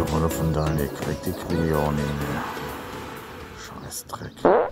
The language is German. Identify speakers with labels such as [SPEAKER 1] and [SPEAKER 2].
[SPEAKER 1] die Rolle von Daniel kriegt, die kriege ich auch nicht mehr. Scheiß Dreck.